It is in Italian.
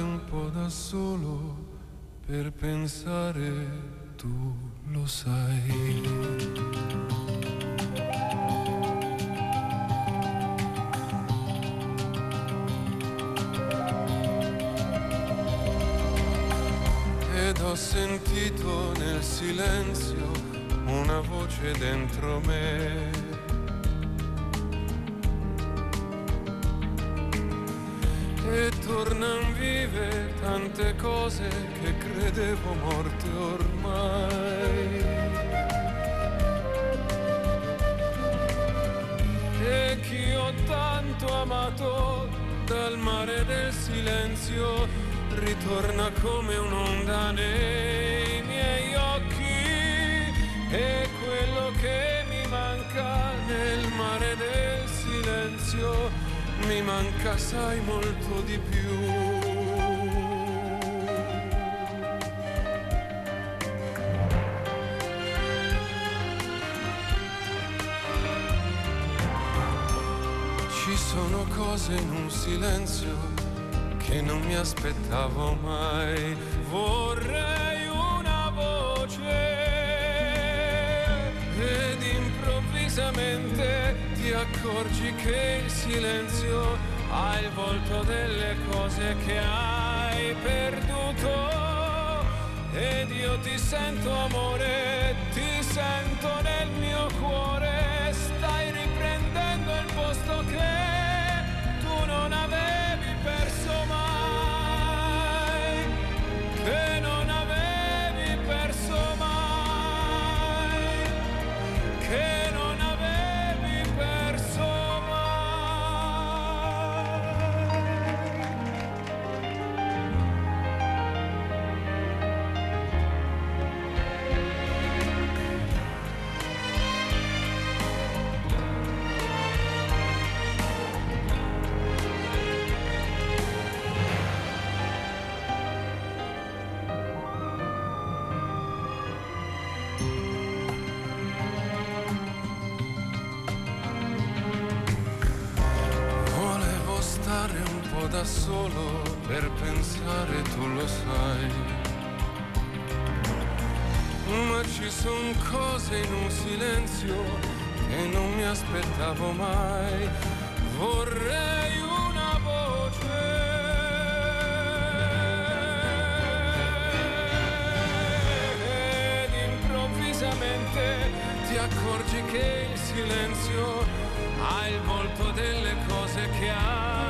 un po' da solo per pensare, tu lo sai. ed ho sentito nel silenzio una voce dentro me. E tornan vive tante cose che credevo morte ormai. E chi ho tanto amato dal mare del silenzio ritorna come un'onda nei mi manca sai molto di più. Ci sono cose in un silenzio che non mi aspettavo mai. Vorrei accorgi che il silenzio ha il volto delle cose che hai perduto. Ed io ti sento amore, ti sento nel mio cuore, da solo per pensare, tu lo sai. Ma ci sono cose in un silenzio che non mi aspettavo mai. Vorrei una voce. Ed improvvisamente ti accorgi che il silenzio ha il volto delle cose che hai